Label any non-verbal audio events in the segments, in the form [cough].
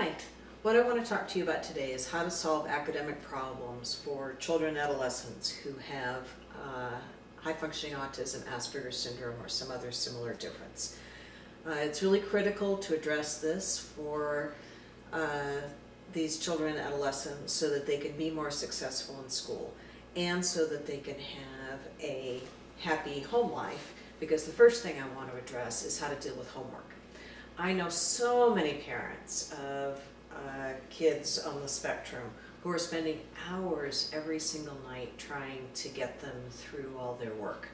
Hi, what I want to talk to you about today is how to solve academic problems for children and adolescents who have uh, high functioning autism, Asperger's syndrome, or some other similar difference. Uh, it's really critical to address this for uh, these children and adolescents so that they can be more successful in school and so that they can have a happy home life because the first thing I want to address is how to deal with homework. I know so many parents of uh, kids on the spectrum who are spending hours every single night trying to get them through all their work.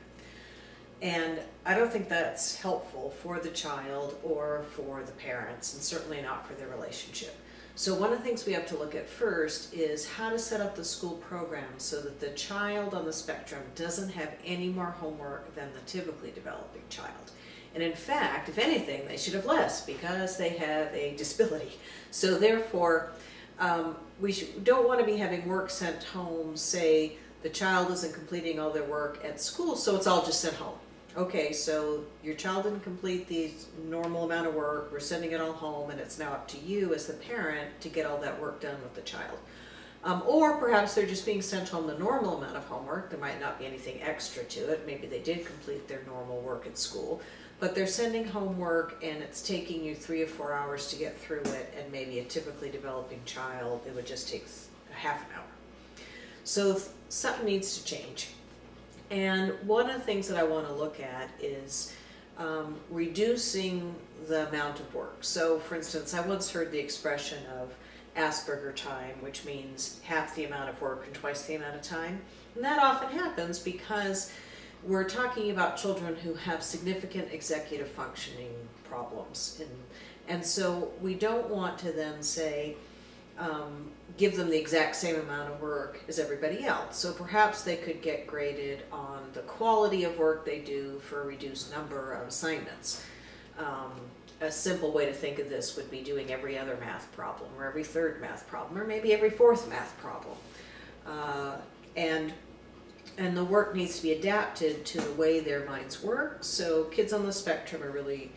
And I don't think that's helpful for the child or for the parents, and certainly not for their relationship. So one of the things we have to look at first is how to set up the school program so that the child on the spectrum doesn't have any more homework than the typically developing child. And in fact, if anything, they should have less because they have a disability. So therefore, um, we don't want to be having work sent home, say the child isn't completing all their work at school, so it's all just sent home. Okay, so your child didn't complete the normal amount of work, we're sending it all home, and it's now up to you as the parent to get all that work done with the child. Um, or perhaps they're just being sent home the normal amount of homework. There might not be anything extra to it. Maybe they did complete their normal work at school but they're sending homework and it's taking you three or four hours to get through it and maybe a typically developing child it would just take half an hour. So something needs to change. And one of the things that I want to look at is um, reducing the amount of work. So for instance I once heard the expression of Asperger time which means half the amount of work and twice the amount of time. And that often happens because we're talking about children who have significant executive functioning problems. And, and so we don't want to then say, um, give them the exact same amount of work as everybody else. So perhaps they could get graded on the quality of work they do for a reduced number of assignments. Um, a simple way to think of this would be doing every other math problem or every third math problem or maybe every fourth math problem. And and the work needs to be adapted to the way their minds work. So kids on the spectrum are really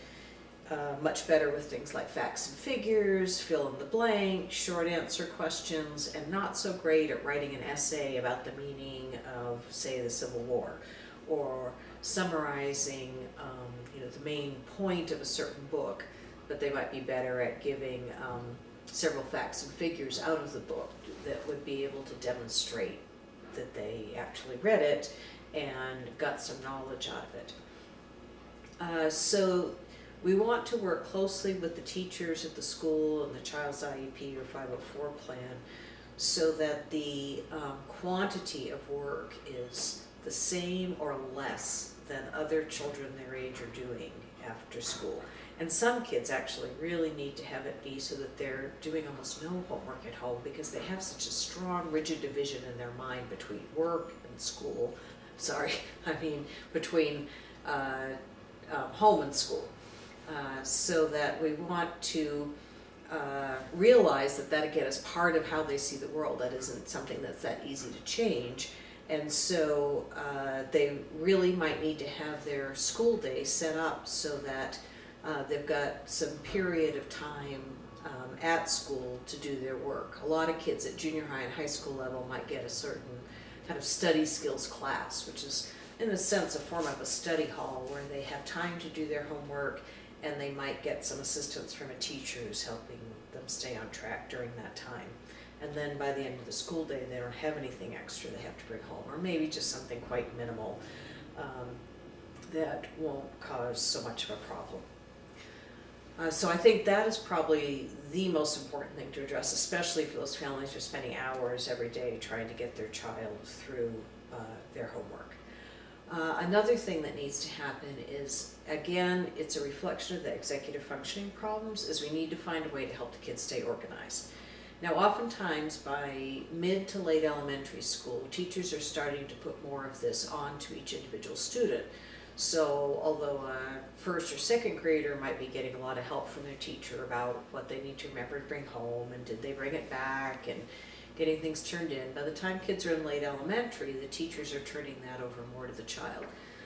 uh, much better with things like facts and figures, fill in the blank, short answer questions, and not so great at writing an essay about the meaning of, say, the Civil War, or summarizing, um, you know, the main point of a certain book. But they might be better at giving um, several facts and figures out of the book that would be able to demonstrate that they actually read it and got some knowledge out of it. Uh, so we want to work closely with the teachers at the school and the child's IEP or 504 plan so that the um, quantity of work is the same or less than other children their age are doing after school. And some kids actually really need to have it be so that they're doing almost no homework at home because they have such a strong, rigid division in their mind between work and school. [laughs] Sorry, I mean between uh, uh, home and school. Uh, so that we want to uh, realize that that again is part of how they see the world. That isn't something that's that easy to change. And so uh, they really might need to have their school day set up so that uh, they've got some period of time um, at school to do their work. A lot of kids at junior high and high school level might get a certain kind of study skills class, which is in a sense a form of a study hall where they have time to do their homework and they might get some assistance from a teacher who's helping them stay on track during that time. And then by the end of the school day, they don't have anything extra they have to bring home, or maybe just something quite minimal um, that won't cause so much of a problem. Uh, so I think that is probably the most important thing to address, especially for those families who are spending hours every day trying to get their child through uh, their homework. Uh, another thing that needs to happen is, again, it's a reflection of the executive functioning problems, is we need to find a way to help the kids stay organized. Now, oftentimes by mid to late elementary school, teachers are starting to put more of this onto each individual student. So although a first or second grader might be getting a lot of help from their teacher about what they need to remember to bring home and did they bring it back and getting things turned in, by the time kids are in late elementary, the teachers are turning that over more to the child.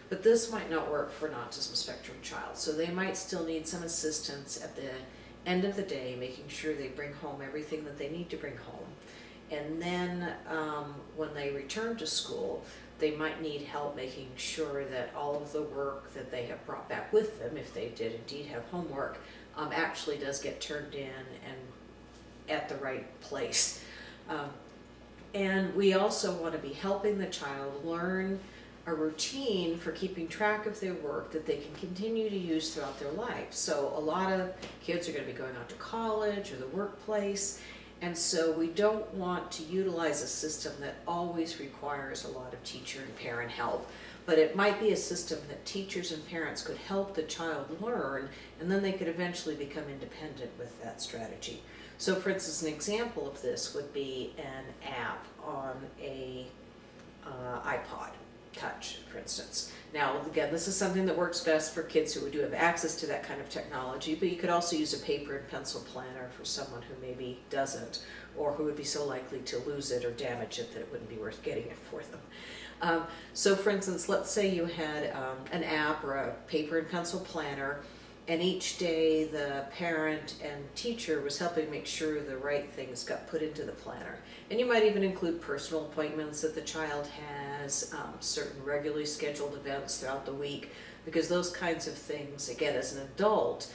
But this might not work for an autism spectrum child, so they might still need some assistance at the end of the day, making sure they bring home everything that they need to bring home. And then um, when they return to school, they might need help making sure that all of the work that they have brought back with them, if they did indeed have homework, um, actually does get turned in and at the right place. Um, and we also want to be helping the child learn a routine for keeping track of their work that they can continue to use throughout their life. So a lot of kids are going to be going out to college or the workplace, and so we don't want to utilize a system that always requires a lot of teacher and parent help. But it might be a system that teachers and parents could help the child learn, and then they could eventually become independent with that strategy. So for instance, an example of this would be an app on a uh, iPod touch, for instance. Now, again, this is something that works best for kids who do have access to that kind of technology, but you could also use a paper and pencil planner for someone who maybe doesn't, or who would be so likely to lose it or damage it that it wouldn't be worth getting it for them. Um, so for instance, let's say you had um, an app or a paper and pencil planner and each day the parent and teacher was helping make sure the right things got put into the planner. And you might even include personal appointments that the child has, um, certain regularly scheduled events throughout the week, because those kinds of things, again, as an adult,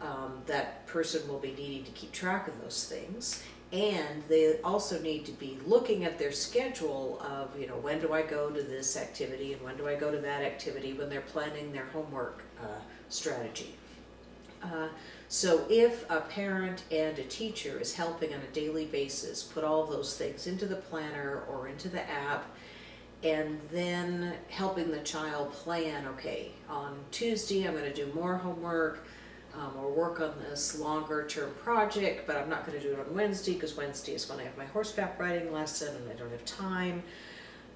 um, that person will be needing to keep track of those things. And they also need to be looking at their schedule of, you know, when do I go to this activity and when do I go to that activity when they're planning their homework uh, strategy. Uh, so if a parent and a teacher is helping on a daily basis put all those things into the planner or into the app and then helping the child plan, okay, on Tuesday I'm going to do more homework um, or work on this longer term project, but I'm not going to do it on Wednesday because Wednesday is when I have my horseback riding lesson and I don't have time.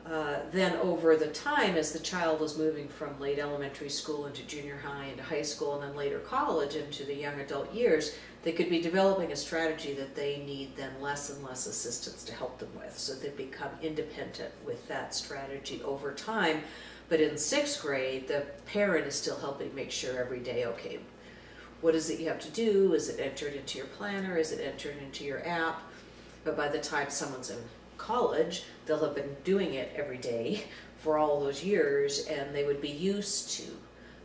Uh, then over the time as the child is moving from late elementary school into junior high into high school and then later college into the young adult years, they could be developing a strategy that they need then less and less assistance to help them with. So they become independent with that strategy over time. But in sixth grade, the parent is still helping make sure every day, okay, what is it you have to do? Is it entered into your planner? Is it entered into your app? But by the time someone's in college, they'll have been doing it every day for all those years and they would be used to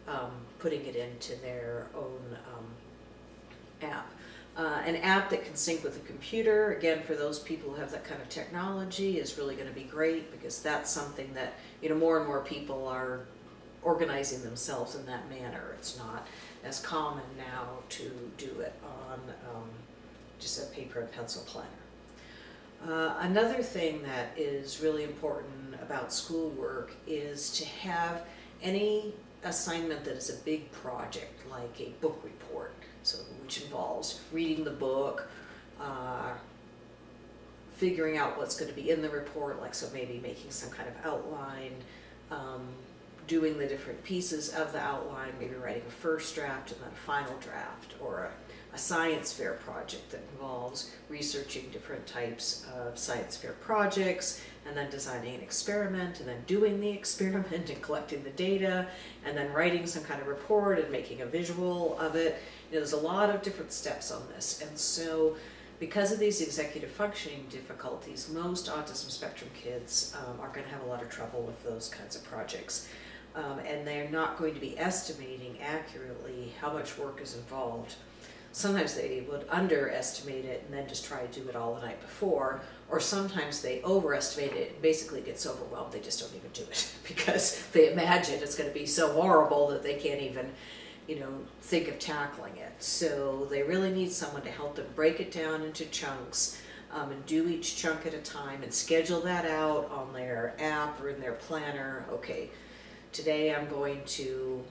um, putting it into their own um, app. Uh, an app that can sync with a computer, again, for those people who have that kind of technology is really going to be great because that's something that, you know, more and more people are organizing themselves in that manner. It's not as common now to do it on um, just a paper and pencil planner. Uh, another thing that is really important about schoolwork is to have any assignment that is a big project, like a book report, so which involves reading the book, uh, figuring out what's going to be in the report, like so maybe making some kind of outline, um, doing the different pieces of the outline, maybe writing a first draft and then a final draft, or a a science fair project that involves researching different types of science fair projects and then designing an experiment and then doing the [laughs] experiment and collecting the data and then writing some kind of report and making a visual of it. You know, there's a lot of different steps on this and so because of these executive functioning difficulties, most autism spectrum kids um, are going to have a lot of trouble with those kinds of projects. Um, and they're not going to be estimating accurately how much work is involved sometimes they would underestimate it and then just try to do it all the night before, or sometimes they overestimate it and basically gets overwhelmed. They just don't even do it [laughs] because they imagine it's going to be so horrible that they can't even, you know, think of tackling it. So they really need someone to help them break it down into chunks. Um, and do each chunk at a time and schedule that out on their app or in their planner. Okay, today I'm going to,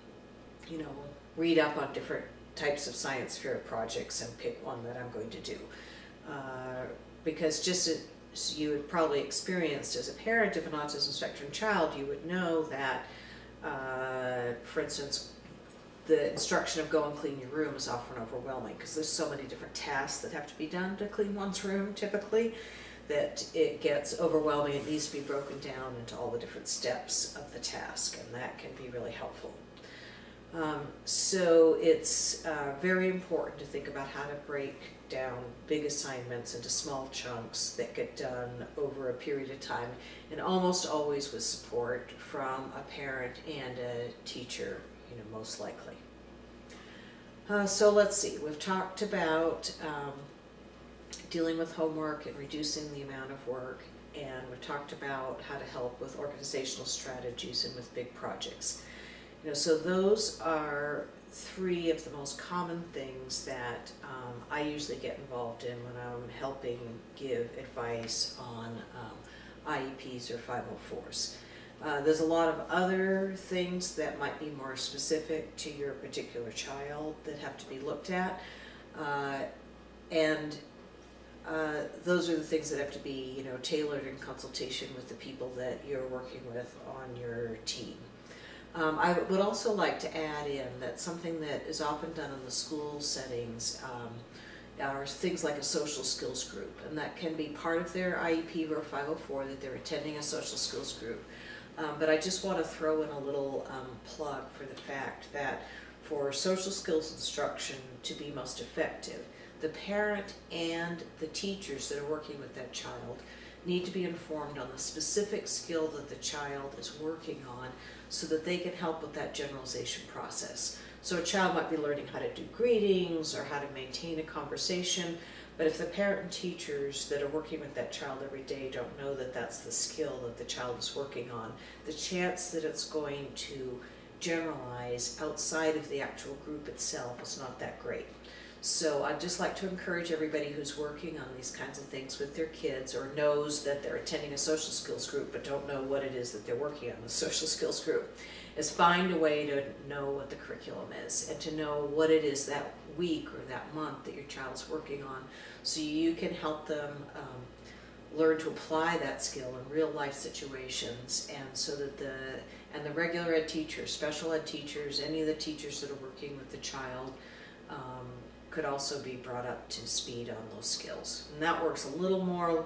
you know, read up on different types of science fair projects and pick one that I'm going to do. Uh, because just as you had probably experienced as a parent of an autism spectrum child, you would know that, uh, for instance, the instruction of go and clean your room is often overwhelming because there's so many different tasks that have to be done to clean one's room typically that it gets overwhelming. It needs to be broken down into all the different steps of the task and that can be really helpful. Um, so it's uh, very important to think about how to break down big assignments into small chunks that get done over a period of time, and almost always with support from a parent and a teacher, you know, most likely. Uh, so let's see, we've talked about um, dealing with homework and reducing the amount of work, and we've talked about how to help with organizational strategies and with big projects. Know, so those are three of the most common things that um, I usually get involved in when I'm helping give advice on um, IEPs or 504s. Uh, there's a lot of other things that might be more specific to your particular child that have to be looked at. Uh, and uh, those are the things that have to be, you know, tailored in consultation with the people that you're working with on your team. Um, I would also like to add in that something that is often done in the school settings um, are things like a social skills group, and that can be part of their IEP or 504 that they're attending a social skills group. Um, but I just want to throw in a little um, plug for the fact that for social skills instruction to be most effective, the parent and the teachers that are working with that child need to be informed on the specific skill that the child is working on so that they can help with that generalization process. So a child might be learning how to do greetings or how to maintain a conversation, but if the parent and teachers that are working with that child every day don't know that that's the skill that the child is working on, the chance that it's going to generalize outside of the actual group itself is not that great. So I'd just like to encourage everybody who's working on these kinds of things with their kids or knows that they're attending a social skills group but don't know what it is that they're working on the [laughs] social skills group is find a way to know what the curriculum is and to know what it is that week or that month that your child's working on so you can help them um, learn to apply that skill in real life situations and so that the and the regular ed teachers, special ed teachers, any of the teachers that are working with the child um, could also be brought up to speed on those skills. And that works a little more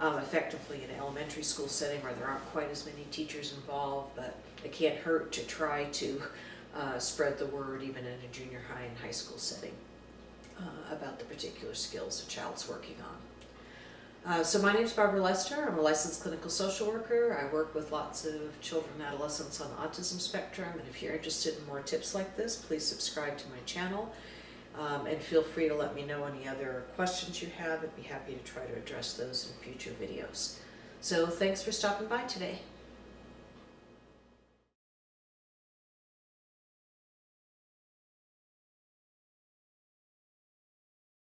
um, effectively in an elementary school setting where there aren't quite as many teachers involved, but it can't hurt to try to uh, spread the word even in a junior high and high school setting uh, about the particular skills a child's working on. Uh, so my name is Barbara Lester. I'm a licensed clinical social worker. I work with lots of children and adolescents on the autism spectrum. And if you're interested in more tips like this, please subscribe to my channel. Um, and feel free to let me know any other questions you have. I'd be happy to try to address those in future videos. So thanks for stopping by today.